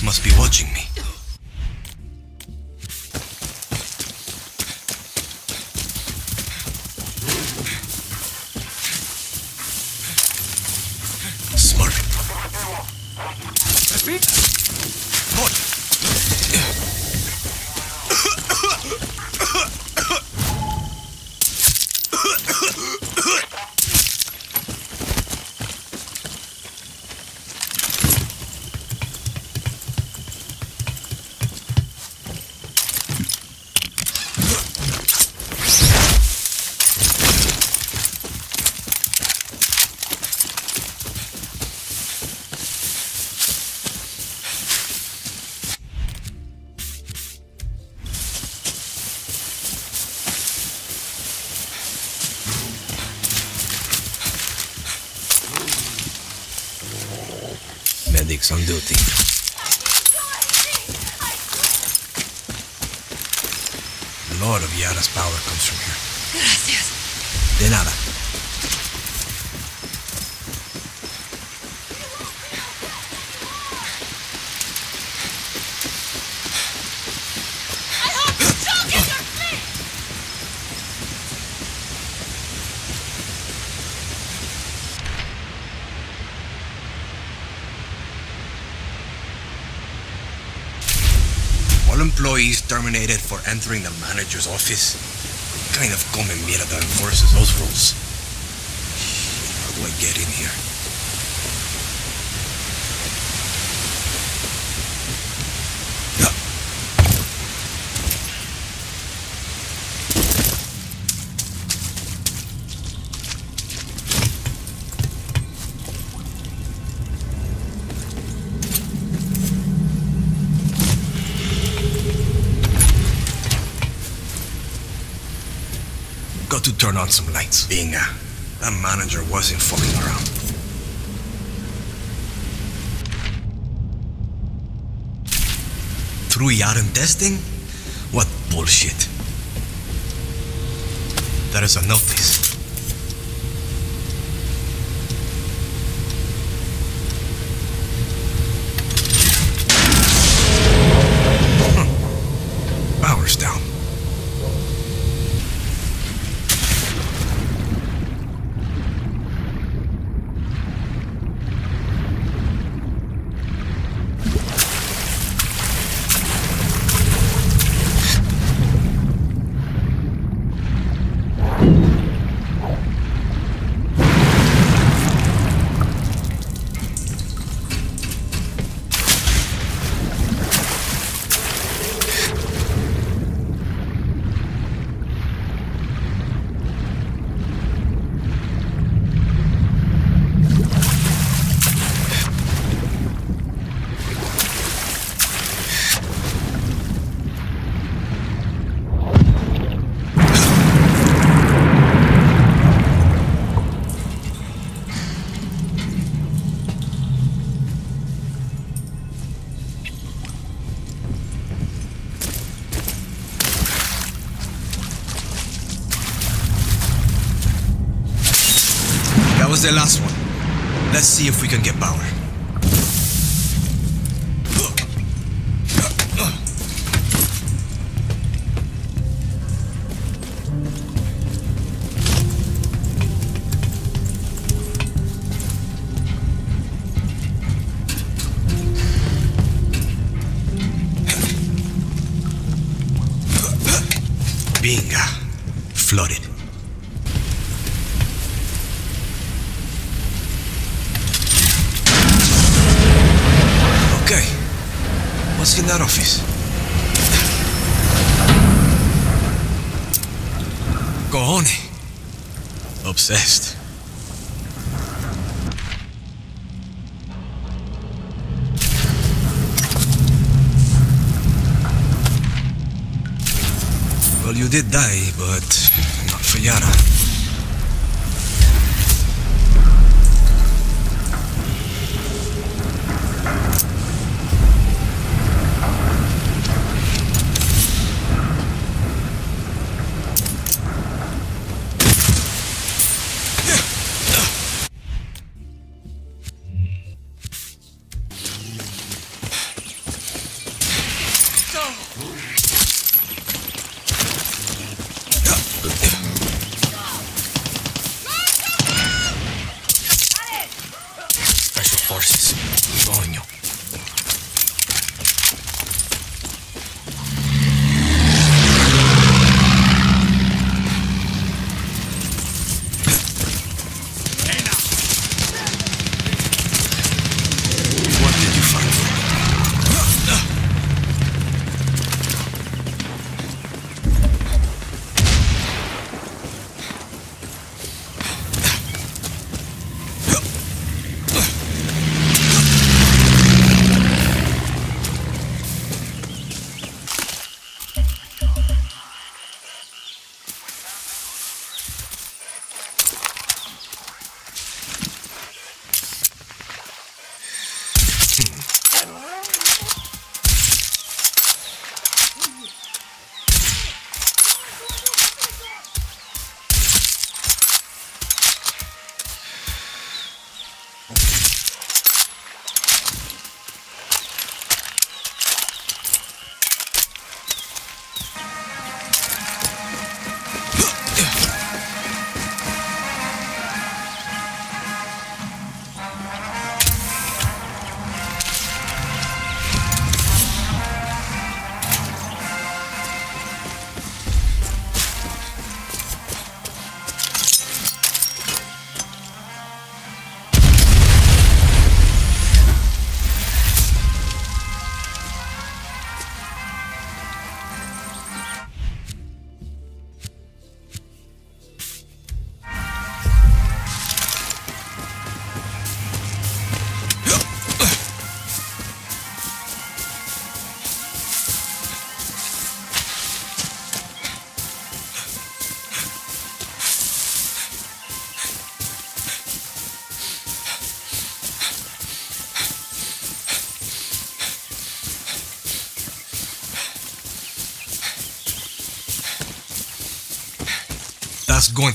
Must be watching me. Medics on duty. Lord of Yara's power comes from here. Gracias. De nada. I hope you don't get your feet! All employees terminated for entering the manager's office. What kind of come mierda enforces those rules? How do I get in here? Turn on some lights. Binga. That manager wasn't fucking around. Through Yaran testing? What bullshit. There is a notice. The last one. In that office? Cojones. Obsessed. Well, you did die, but not for Yara.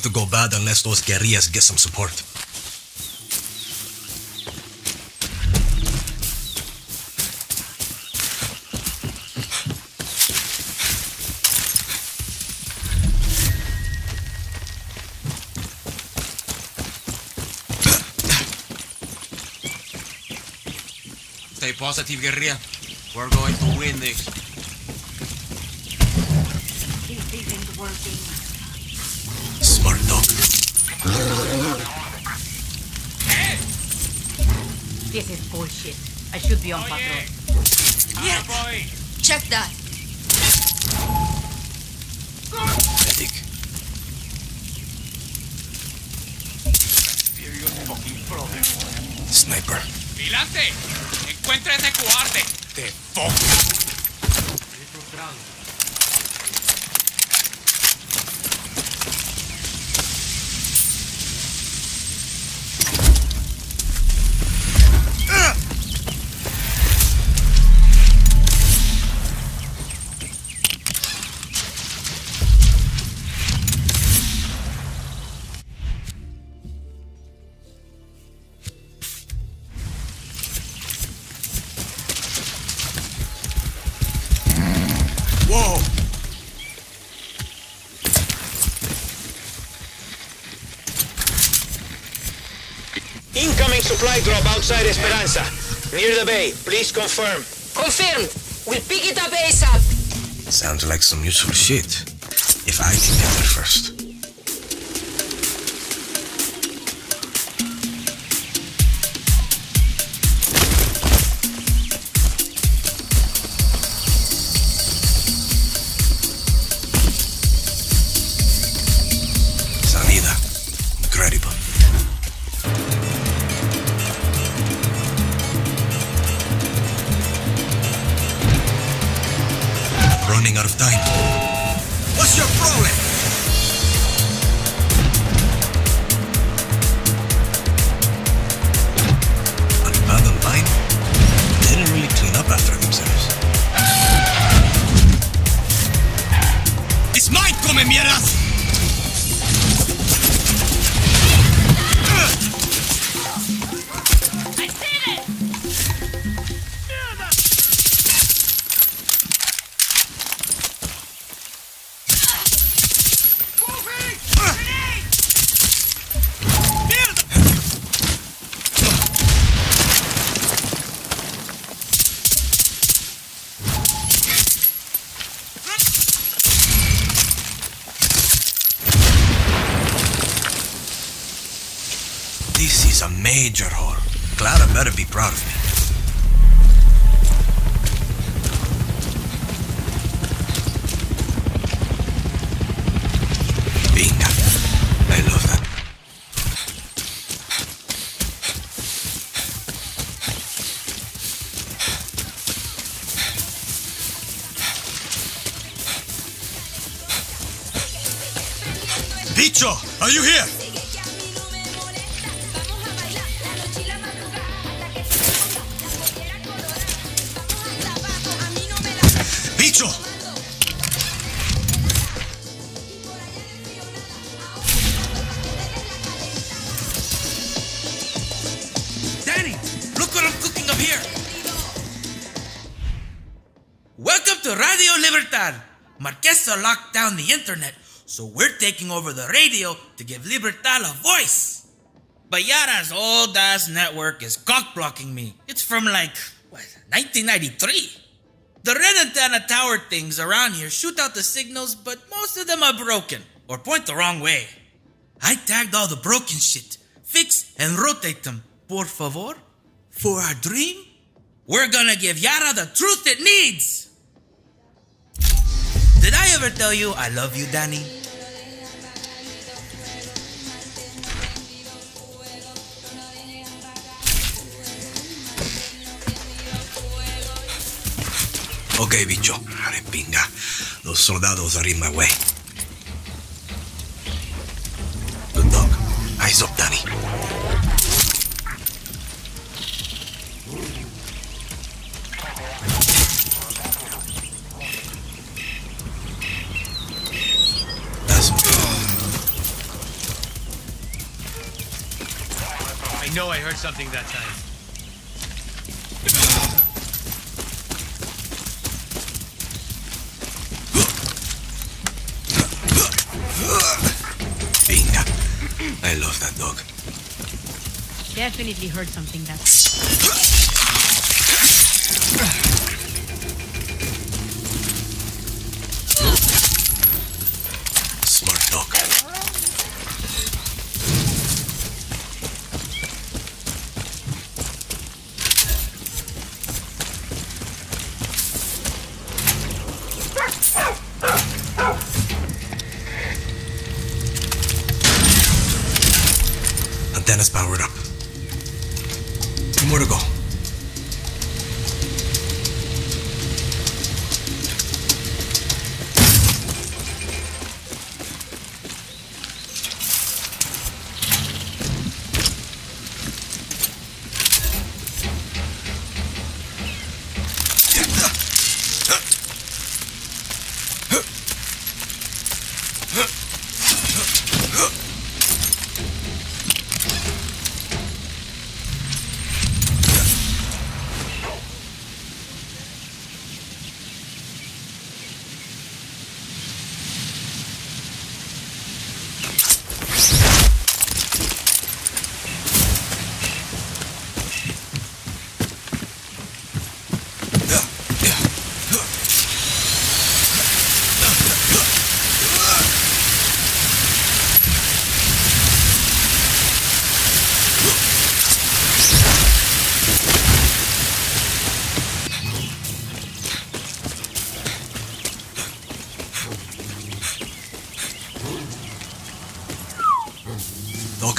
To go bad unless those guerrillas get some support. Stay positive, guerrilla. We're going to win this. It isn't working. Smart. This is bullshit. I should be on patrol. Check that. Medic. Sniper. ¡Vigilante! ¡Encuentra ese cobarde! The fuck? Supply drop outside Esperanza. Near the bay. Please confirm. Confirmed. We'll pick it up ASAP. Sounds like some useful shit. If I can get there first. Bicho, are you here? Bicho! Dani, look what I'm cooking up here. Welcome to Radio Libertad. Marquesa locked down the internet, so we're taking over the radio to give Libertad a voice. But Yara's old ass network is cock blocking me. It's from like, what, 1993. The red antenna tower things around here shoot out the signals, but most of them are broken or point the wrong way. I tagged all the broken shit, fix and rotate them. Por favor, for our dream, we're gonna give Yara the truth it needs. Did I ever tell you I love you, Dani? Okay, bicho. Arepinga. Los soldados are in my way. Good dog. Eyes up, Dani. That's good. I know I heard something that time. Definitely heard something that.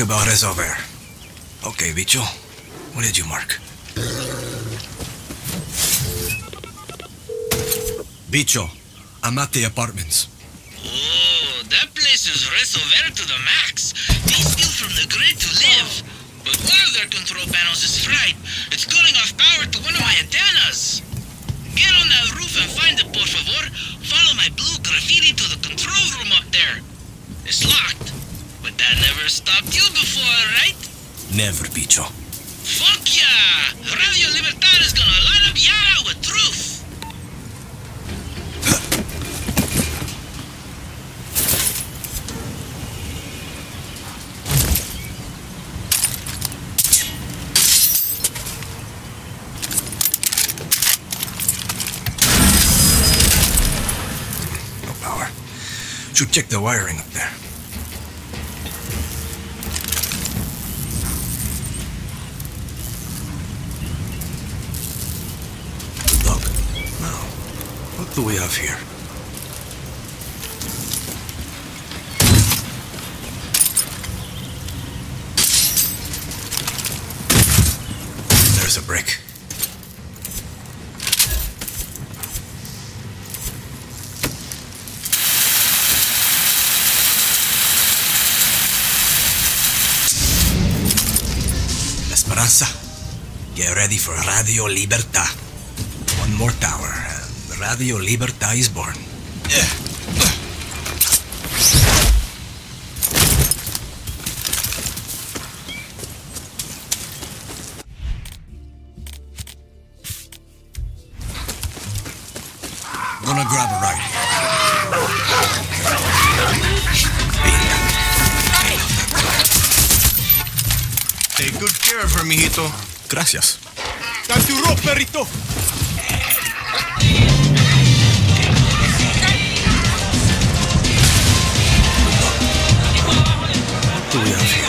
About resolver. Okay, bicho. What did you mark? Bicho, I'm at the apartments. Oh, that place is resolver to the max. They steal from the grid to live. But one of their control panels is fried. Before, right? Never, bicho. Fuck yeah! Radio Libertad is gonna light up Yara with truth. No power. Should check the wiring up there. What do we have here? There's a brick. Esperanza, get ready for Radio Libertad. One more tower, Radio Libertad born. Gonna grab a ride. Take good care of her, mijito. Gracias. That's your rope, perrito. What do we have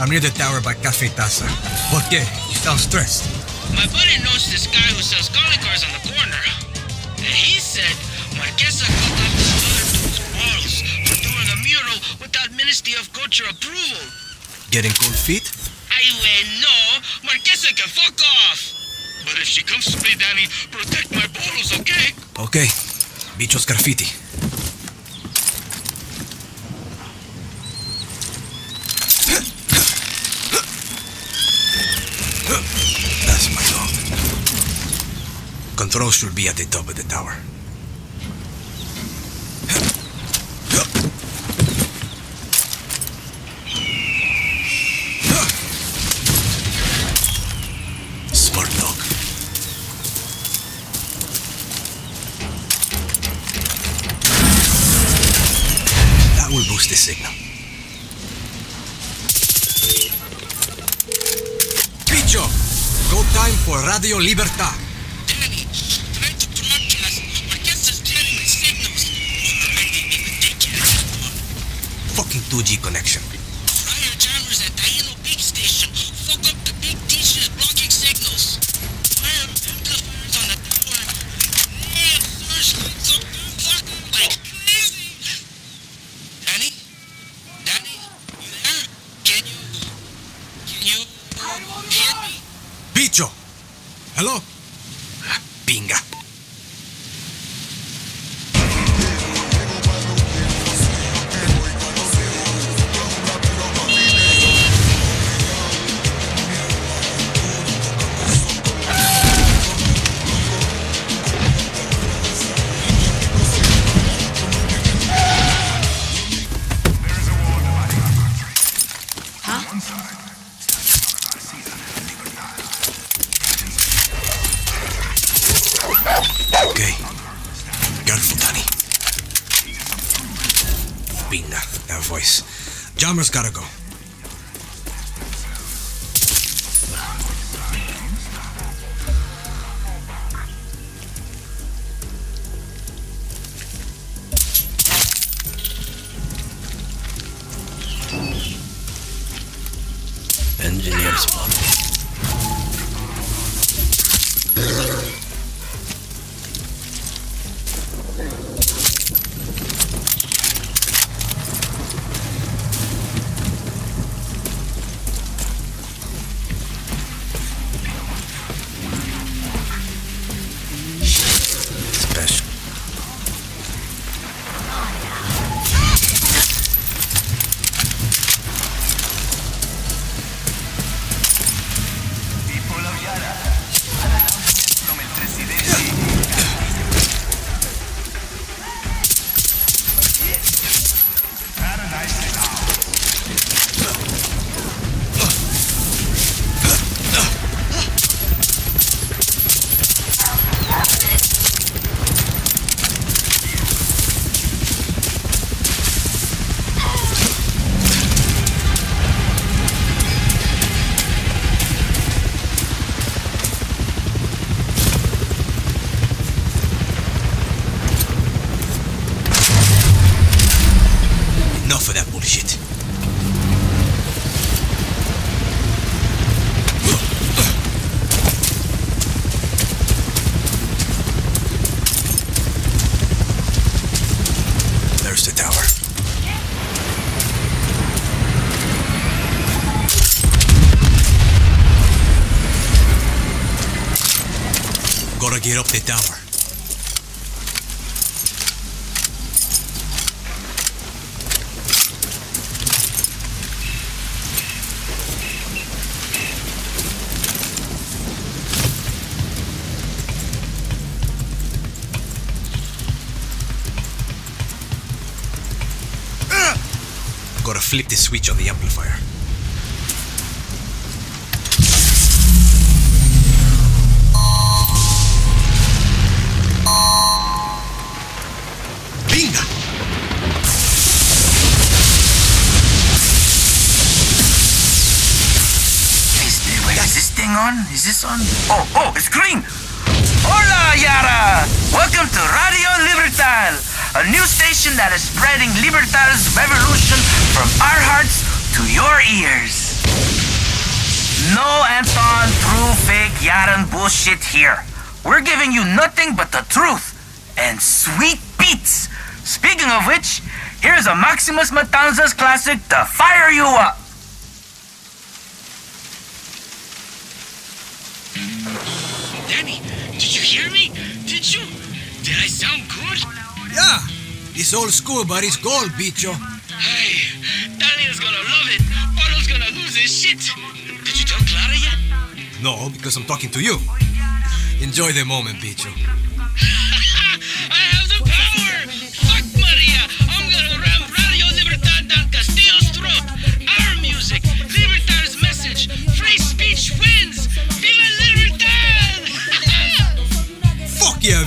I'm near the tower by Cafe Taza. ¿Por qué? You sound stressed. My buddy knows this guy who sells calling cards on the corner. And he said Marquesa cut off his other dude's balls for doing a mural without Ministry of Culture approval. Getting cold feet? I went, no, Marquesa can fuck off. But if she comes to me, Dani, protect my balls, okay? Okay. Bichos graffiti. That's my dog. Control should be at the top of the tower. They can. Fucking 2G connection. Voice. Jammer's gotta go. Gotta get up the tower. Gotta flip the switch on the amplifier. Wait, is this thing on? Is this on? Oh, oh, it's green! Hola, Yara! Welcome to Radio Libertad, a new station that is spreading Libertad's revolution from our hearts to your ears. No Anton, true, fake, Yaran bullshit here. We're giving you nothing but the truth and sweet beats. Speaking of which, here's a Máximas Matanzas classic to fire you up. Dani, did you hear me? Did you? Did I sound good? Yeah, this old school, but it's gold, bicho. Hey, Daniel's gonna love it. Otto's gonna lose his shit. Did you tell Clara yet? No, because I'm talking to you. Enjoy the moment, bicho.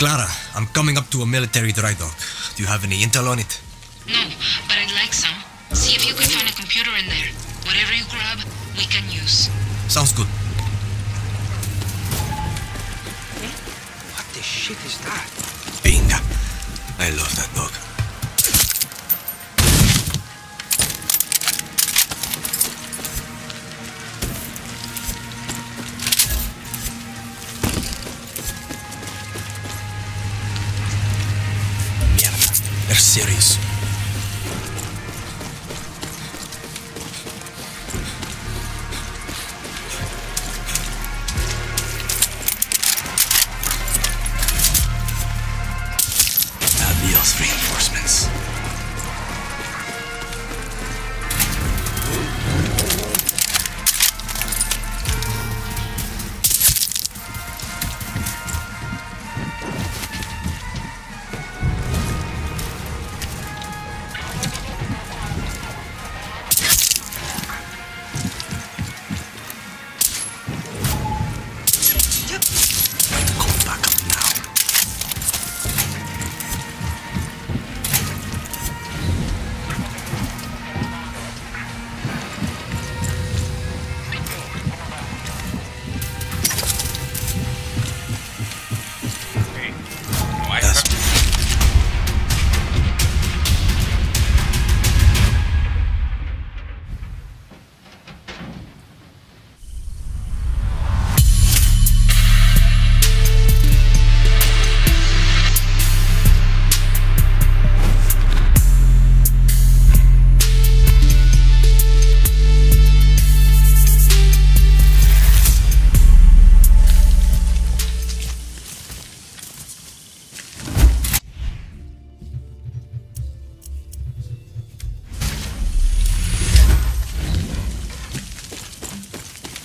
Clara, I'm coming up to a military dry dock. Do you have any intel on it? No, but I'd like some. See if you can find a computer in there. Whatever you grab, we can use. Sounds good. What the shit is that? Binga. I love that dog. ser isso.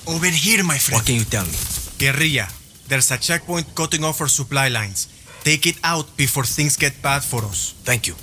Over here, my friend. What can you tell me? Guerrilla, there's a checkpoint cutting off our supply lines. Take it out before things get bad for us. Thank you.